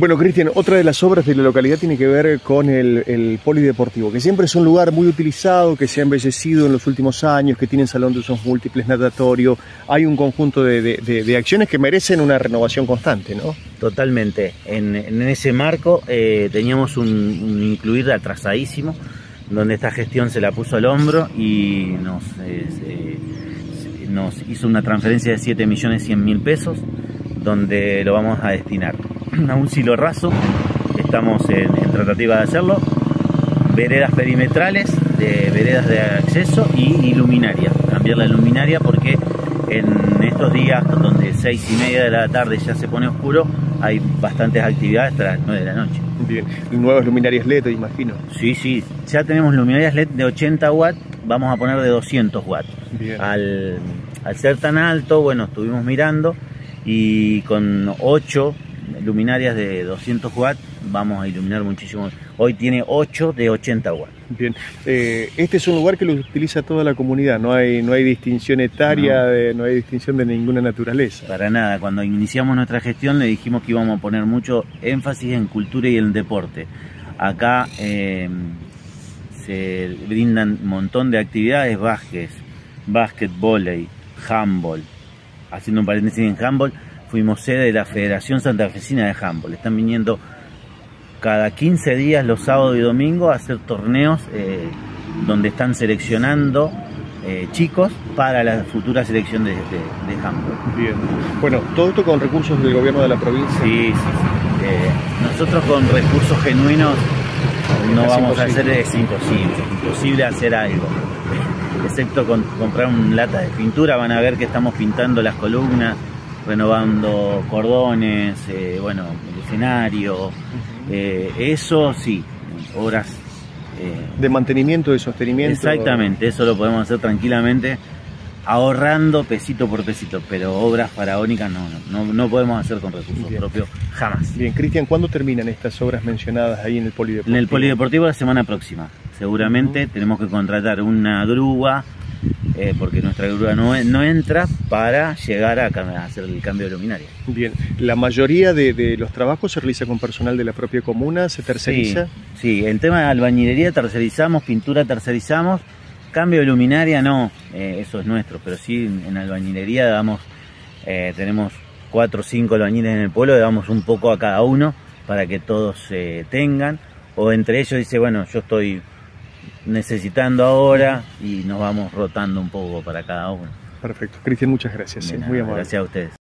Bueno, Cristian, otra de las obras de la localidad tiene que ver con el, polideportivo, que siempre es un lugar muy utilizado, que se ha embellecido en los últimos años, que tiene salón de usos múltiples, natatorio. Hay un conjunto de, acciones que merecen una renovación constante, ¿no? Totalmente. En, ese marco eh, teníamos un, incluir atrasadísimo, donde esta gestión se la puso al hombro y nos, eh, nos hizo una transferencia de 7 millones 100 mil pesos, donde lo vamos a destinar a un silo raso, estamos en, tratativa de hacerlo, veredas perimetrales, de veredas de acceso y iluminaria, cambiar la luminaria porque en estos días donde seis y media de la tarde ya se pone oscuro, hay bastantes actividades hasta las 9 de la noche. Bien, y nuevas luminarias LED, imagino. Sí, sí, ya tenemos luminarias LED de 80 watts, vamos a poner de 200 watts. Al, al ser tan alto, bueno, estuvimos mirando y con 8 luminarias de 200 watts, vamos a iluminar muchísimo. Hoy tiene 8 de 80 watts. Bien, eh, este es un lugar que lo utiliza toda la comunidad, no hay, no hay distinción etaria, no. hay distinción de ninguna naturaleza. Para nada, cuando iniciamos nuestra gestión le dijimos que íbamos a poner mucho énfasis en cultura y en deporte. Acá em, se brindan un montón de actividades, básquet, básquet, volei, handball, haciendo un paréntesis en handball, fuimos sede de la Federación Santafesina de Handball. Están viniendo cada 15 días, los sábados y domingos, a hacer torneos eh, donde están seleccionando eh, chicos para la futura selección de, de, handball. Bien. Bueno, todo esto con recursos del gobierno de la provincia. Sí, sí, sí. Eh, nosotros con recursos genuinos no vamos a hacer, es imposible, imposible hacer algo. Excepto con comprar un lata de pintura, van a ver que estamos pintando las columnas, renovando cordones, eh, bueno, el escenario, eh, eso sí, obras... Eh, de mantenimiento, de sostenimiento. Exactamente, eso lo podemos hacer tranquilamente, ahorrando pesito por pesito, pero obras faraónicas no, no, no podemos hacer con recursos propios, jamás. Bien, Cristian, ¿cuándo terminan estas obras mencionadas ahí en el Polideportivo? En el Polideportivo la semana próxima, seguramente tenemos que contratar una grúa, eh, porque nuestra grúa no, no, entra para llegar a, hacer el cambio de luminaria. Bien, ¿la mayoría de, los trabajos se realiza con personal de la propia comuna? ¿Se terceriza? Sí, el tema de albañilería tercerizamos, pintura tercerizamos, cambio de luminaria no, eh, eso es nuestro, pero sí en albañilería damos, eh, tenemos cuatro o cinco albañiles en el pueblo, le damos un poco a cada uno para que todos tengan, o entre ellos dice, bueno, yo estoy necesitando ahora y nos vamos rotando un poco para cada uno. Perfecto. Cristian, muchas gracias. muy amable. Gracias a ustedes.